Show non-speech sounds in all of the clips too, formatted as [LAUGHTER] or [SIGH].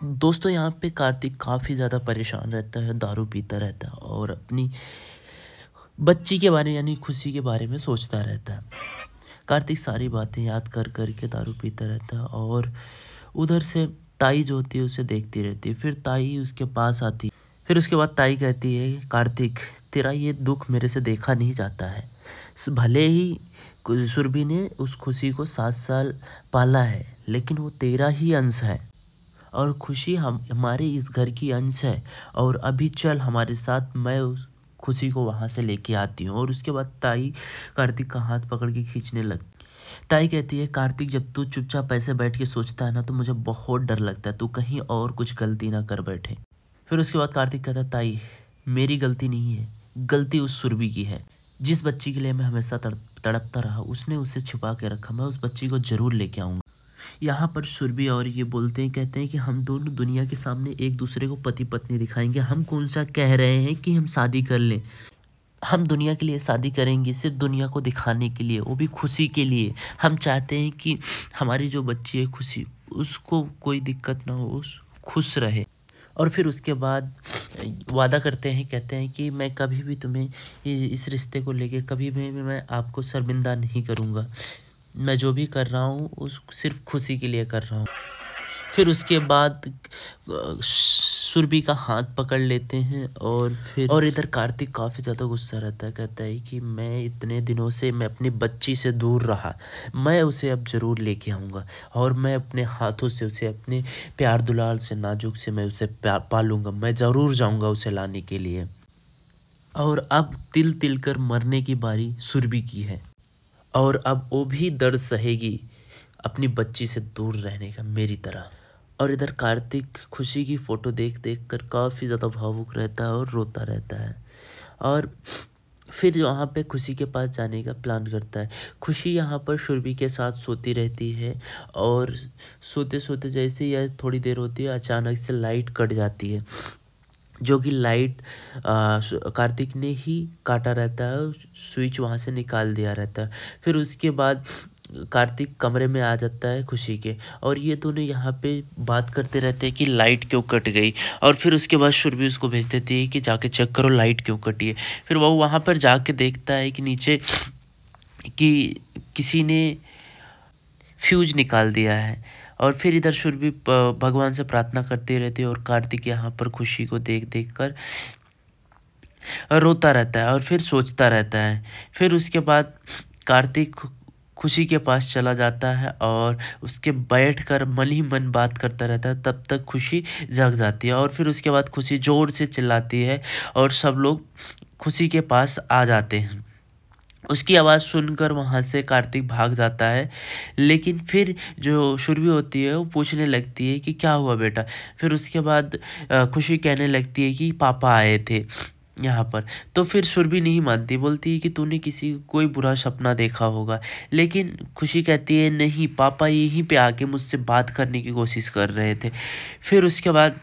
दोस्तों, यहाँ पे कार्तिक काफ़ी ज़्यादा परेशान रहता है, दारू पीता रहता है और अपनी बच्ची के बारे, यानी खुशी के बारे में सोचता रहता है। कार्तिक सारी बातें याद कर कर के दारू पीता रहता है और उधर से ताई जो होती है, उसे देखती रहती है। फिर ताई उसके पास आती फिर उसके बाद ताई कहती है, कार्तिक, तेरा ये दुख मेरे से देखा नहीं जाता है। भले ही सुरभि ने उस खुशी को सात साल पाला है, लेकिन वो तेरा ही अंश है। और खुशी हम, हमारे इस घर की अंश है। और अभी चल हमारे साथ, मैं उस खुशी को वहाँ से लेके आती हूँ। और उसके बाद ताई कार्तिक का हाथ पकड़ के खींचने लग, ताई कहती है, कार्तिक, जब तू चुपचाप पैसे बैठ के सोचता है ना तो मुझे बहुत डर लगता है। तू कहीं और कुछ गलती ना कर बैठे। फिर उसके बाद कार्तिक कहता है, ताई, मेरी गलती नहीं है। गलती उस सुरभि की है। जिस बच्ची के लिए मैं हमेशा तड़पता रहा, उसने उसे छिपा के रखा। मैं उस बच्ची को ज़रूर लेके आऊँगा। यहाँ पर सुरभि और ये बोलते हैं, कहते हैं कि हम दोनों दुनिया के सामने एक दूसरे को पति पत्नी दिखाएँगे। हम कौन सा कह रहे हैं कि हम शादी कर लें? हम दुनिया के लिए शादी करेंगे सिर्फ़ दुनिया को दिखाने के लिए, वो भी खुशी के लिए। हम चाहते हैं कि हमारी जो बच्ची है खुशी, उसको कोई दिक्कत ना हो, उस खुश रहे। और फिर उसके बाद वादा करते हैं, कहते हैं कि मैं कभी भी तुम्हें इस रिश्ते को लेके कभी भी मैं आपको शर्मिंदा नहीं करूँगा। मैं जो भी कर रहा हूँ उस सिर्फ़ खुशी के लिए कर रहा हूँ। फिर उसके बाद सुरभि का हाथ पकड़ लेते हैं और फिर और इधर कार्तिक काफ़ी ज़्यादा गुस्सा रहता है कहता है कि मैं इतने दिनों से मैं अपनी बच्ची से दूर रहा। मैं उसे अब ज़रूर लेके आऊँगा और मैं अपने हाथों से उसे अपने प्यार दुलाल से नाजुक से मैं उसे पालूँगा। मैं ज़रूर जाऊँगा उसे लाने के लिए। और अब तिल तिल कर मरने की बारी सुरभि की है। और अब वो भी दर्द सहेगी अपनी बच्ची से दूर रहने का, मेरी तरह। और इधर कार्तिक खुशी की फ़ोटो देख देख कर काफ़ी ज़्यादा भावुक रहता है और रोता रहता है। और फिर वहाँ पे खुशी के पास जाने का प्लान करता है। खुशी यहाँ पर शुरभी के साथ सोती रहती है और सोते सोते जैसे यह थोड़ी देर होती है, अचानक से लाइट कट जाती है। जो कि लाइट कार्तिक ने ही काटा रहता है स्विच वहाँ से निकाल दिया रहता है। फिर उसके बाद कार्तिक कमरे में आ जाता है खुशी के, और ये दोनों यहाँ पे बात करते रहते हैं कि लाइट क्यों कट गई, और फिर उसके बाद शुरभी उसको भेज देती है कि जाके चेक करो लाइट क्यों कटी है। फिर वो वहाँ पर जाके देखता है कि नीचे कि किसी ने फ्यूज निकाल दिया है। और फिर इधर सुरभि भगवान से प्रार्थना करती रहती है और कार्तिक यहाँ पर खुशी को देख देख कर रोता रहता है और फिर सोचता रहता है। फिर उसके बाद कार्तिक खुशी के पास चला जाता है और उसके बैठ कर मन ही मन बात करता रहता है। तब तक खुशी जग जाती है और फिर उसके बाद खुशी ज़ोर से चिल्लाती है और सब लोग खुशी के पास आ जाते हैं। उसकी आवाज़ सुनकर वहाँ से कार्तिक भाग जाता है। लेकिन फिर जो शुरवी होती है, वो पूछने लगती है कि क्या हुआ बेटा? फिर उसके बाद खुशी कहने लगती है कि पापा आए थे यहाँ पर। तो फिर सुरभि नहीं मानती, बोलती है कि तूने किसी, कोई बुरा सपना देखा होगा। लेकिन खुशी कहती है, नहीं, पापा यहीं पे आके मुझसे बात करने की कोशिश कर रहे थे। फिर उसके बाद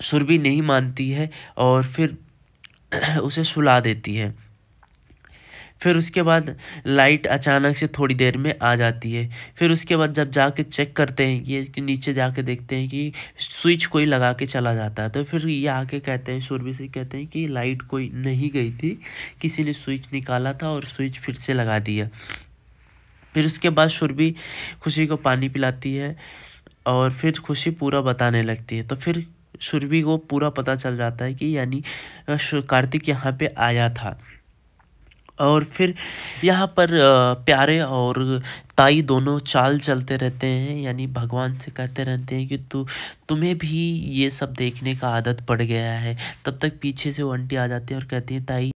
सुरभि नहीं मानती है और फिर [CLEARS THROAT] उसे सुला देती है। फिर उसके बाद लाइट अचानक से थोड़ी देर में आ जाती है। फिर उसके बाद जब जाके चेक करते हैं, ये कि नीचे जाके देखते हैं कि स्विच कोई लगा के चला जाता है तो फिर ये आके कहते हैं, सुरभि से कहते हैं कि लाइट कोई नहीं गई थी, किसी ने स्विच निकाला था और स्विच फिर से लगा दिया। फिर उसके बाद सुरभि खुशी को पानी पिलाती है और फिर खुशी पूरा बताने लगती है। तो फिर सुरभि को पूरा पता चल जाता है कि यानी कार्तिक यहाँ पे आया था। और फिर यहाँ पर प्यारे और ताई दोनों चाल चलते रहते हैं, यानी भगवान से कहते रहते हैं कि तू, तुम्हें भी ये सब देखने का आदत पड़ गया है। तब तक पीछे से वो आंटी आ जाती है और कहती है, ताई